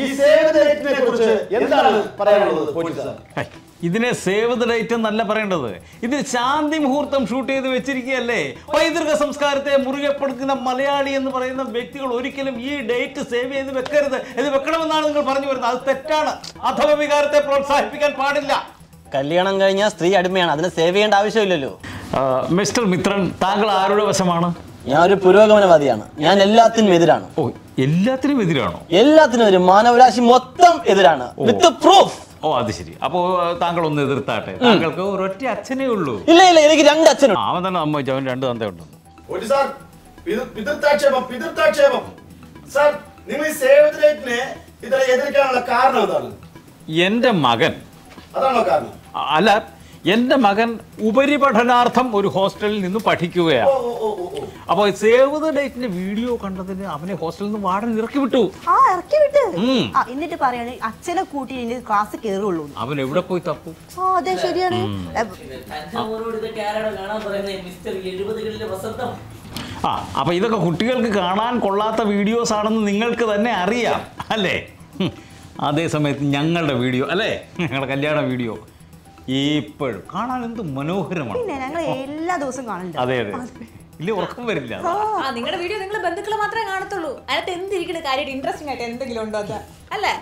ഈ save the ഡേറ്റിനെ കുറിച്ച് എന്താണ് പറയാനുള്ളത് പോലീസ് സാർ? ഇതിനെ സേവ് ദ ഡേറ്റ് എന്നല്ല പറയേണ്ടത്. ഇത് ശാന്തി മുഹൂർത്തം ഷൂട്ട് ചെയ്ത് വെച്ചിരിക്കുകയല്ലേ? പൈതൃക സംസ്കാരത്തെ മുറുകെ പടുക്കുന്ന മലയാളി എന്ന് പറയുന്ന വ്യക്തികൾ ഒരിക്കലും ഈ ഡേറ്റ് സേവ് ചെയ്ത് വെക്കരുത്. ഇത് വെക്കണമെന്നാണ് നിങ്ങൾ പറഞ്ഞു വരുന്നത്. അത് തെറ്റാണ്. അഥവ വികാരത്തെ പ്രോത്സാഹിപ്പിക്കാൻ പാടില്ല. കല്യാണം കഴിഞ്ഞാൽ സ്ത്രീ അടിമയാണ്. അതിനെ സേവ് ചെയ്യേണ്ട ആവശ്യമില്ലല്ലോ. മിസ്റ്റർ മിത്രൻ താങ്കൾ ആരുടെ വശമാണ്? ഞാൻ ഒരു പുരോഗമനവാദിയാണ്. ഞാൻ എല്ലാത്തിനും എതിരാണ്. ഓ എല്ലാത്തിനും എതിരാണോ? എല്ലാത്തിനും ഒരു മാനവരാശി മൊത്തം എതിരാണ്. വിത്ത് പ്രൂഫ് ഓ അത് ശരി. അപ്പോ താങ്കൾ ഒന്ന് എതിർത്താട്ടെ? താങ്കൾക്ക് ഒരൊറ്റ അച്ഛനേ ഉള്ളൂ. ഇല്ല ഇല്ല എനിക്ക് രണ്ട് അച്ഛനുണ്ട്. അവൻ തന്നെ അമ്മ അവൻ രണ്ട് തന്തയുണ്ട് എന്റെ നിങ്ങൾ ഈ സേവ് ഇതിനെ എതിർക്കാനുള്ള കാരണം എന്താണ് എന്റെ മകൻ. അതാണോ കാരണം? അല്ല എന്റെ മകൻ ഉപരിപഠനാർത്ഥം ഒരു ഹോസ്റ്റലിൽ നിന്ന് പഠിക്കുകയാണ് അപ്പോൾ സേവ് ദ ഡേറ്റിന്റെ വീഡിയോ കണ്ടതിന് അവനെ ഹോസ്റ്റലിൽ നിന്ന് വാടൻ ഇറക്കി വിട്ടു. ആ ഇറക്കി വിട്ട്. ആ എന്നിട്ട് പറയാണ് അച്ഛനെ കൂട്ടി ഇനി ക്ലാസ് കയറുള്ളൂ അവൻ എവിടെ പോയി തപ്പു? ആ അതെ ശരിയാണ്. എ, തഞ്ചാവൂരോട് ഇതൊക്കെ ആരാണ് കാണാൻ പറയുന്നത് മിസ്റ്റർ എഴുപതുകളിലെ വസന്തം. ആ അപ്പൊ ഇതൊക്കെ കുട്ടികൾക്ക് കാണാൻ കൊള്ളാത്ത വീഡിയോസ് ആണെന്ന് നിങ്ങൾക്ക് തന്നെ അറിയാം അല്ലേ? ഹും. അതേ സമയത്ത് ഞങ്ങളുടെ വീഡിയോ അല്ലേ? ഞങ്ങളുടെ കല്യാണ വീഡിയോ. ഇപ്പോഴും. കാണാൻ എന്ത് മനോഹരമാണ്. പിന്നെ ഞങ്ങൾ എല്ലാ ദിവസവും കാണുന്നുണ്ട് അതെ അതെ. ഇല്ല ഉറക്കം വരില്ല. ആ. നിങ്ങളുടെ വീഡിയോ നിങ്ങൾ ബന്ധുക്കൾ മാത്രമേ കാണത്തുള്ളൂ. അതിനകത്ത് എന്തിരിക്കുന്ന കാര്യമായിട്ട് ഇൻട്രസ്റ്റിംഗ് ആയിട്ട് എന്തെങ്കിലും ഉണ്ടോ അത്? അല്ലേ?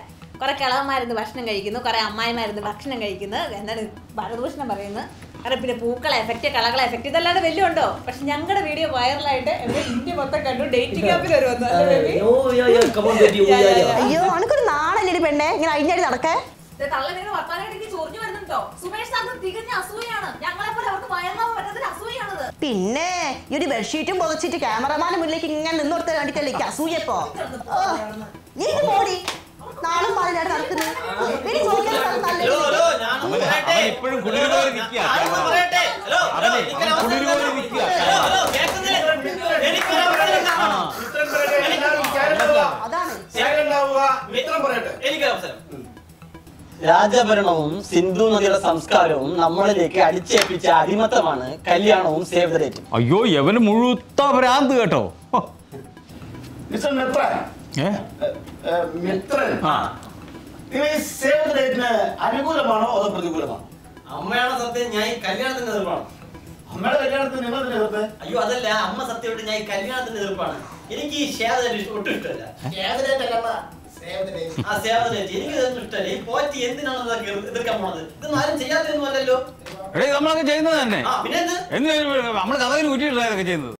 കുറെ കിളവന്മാരുന്ന് ഭക്ഷണം കഴിക്കുന്നു കുറെ അമ്മായിമാരുന്ന് ഭക്ഷണം കഴിക്കുന്നു. എന്താണ് ഭരതഭൂഷണം പറയുന്നു കാരണം പിന്നെ പൂക്കളെ എഫക്റ്റ് കളകളെ എഫക്റ്റ് ഇതല്ലാതെ വലിയ ഉണ്ടോ? പക്ഷെ ഞങ്ങളുടെ വീഡിയോ വൈറലായിട്ട് ഇന്ത്യ മൊത്തം കണ്ടു. ഡേറ്റിംഗ് ആപ്പിൽ യോ yeah. അയ്യോ അനക്കൊരു നാളല്ലേ പെണ്ണെ? ഇങ്ങനെ അഴിഞ്ഞാടി നടക്കേ? ഇത് തള്ള നിങ്ങൾ വർത്താനായിട്ട് എനിക്ക് ചൊറിഞ്ഞു വരുന്നുണ്ടോ? സുമേഷ് സാറിന് തികഞ്ഞ അസൂയാണ് ഞങ്ങളെ പോലെ അവർക്ക് വയറാൻ പറ്റാത്തൊരു അസൂയാണത് പിന്നെ ഈ ഒരു ബെഡ്ഷീറ്റും പുതച്ചിട്ട് ക്യാമറമാന് മുന്നിലേക്ക് ഇങ്ങനെ നിന്ന് കൊടുത്ത കണ്ടിട്ടല്ലേ എനിക്ക് അസൂയപ്പോ നീ പോടി. നാളും പാലില്ലാണ്ട് നടക്കുന്നു. ഇനി ചോദിക്കാൻ സ്ഥലം നല്ലത്. അവൻ അവൻ ഇപ്പോഴും കുളിരുപോലെ നിൽക്കുക കുളിരുപോലെ നിൽക്കുക രാജഭരണവും സിന്ധു നദിയുടെ സംസ്കാരവും നമ്മളിലേക്ക് അടിച്ചേൽപ്പിച്ച അടിമത്തമാണ് കല്യാണവും സേവ് ദ ഡേറ്റും. അയ്യോ യവന് മുഴുത്ത ഭ്രാന്ത് കേട്ടോ. അനുകൂലമാണോ അതോ പ്രതികൂലമാണോ? അമ്മയാണ് സത്യം? ഞാൻ ഈ എതിർപ്പാണ്. അമ്മയുടെ കല്യാണത്തിന് അയ്യോ അതല്ല. അമ്മ സത്യമായിട്ട് ഞാൻ ഈ എതിർപ്പാണ്. എനിക്ക് ഈ ഷേദ ഒട്ടും ഇഷ്ടമല്ല. ആ സേവ എനിക്ക് ഇതൊന്നും ഇഷ്ടമല്ല. ഈ പോറ്റി എന്തിനാണ് എതിർക്കാൻ പോണത് ഇതൊന്നും ആരും ചെയ്യാത്തൊന്നും അല്ലല്ലോ. എടേ നമ്മളൊക്കെ ചെയ്യുന്നത് തന്നെ. പിന്നെ നമ്മൾ കഥകിന് ഊറ്റിയിട്ടാണ് ഇതൊക്കെ ചെയ്യുന്നത്?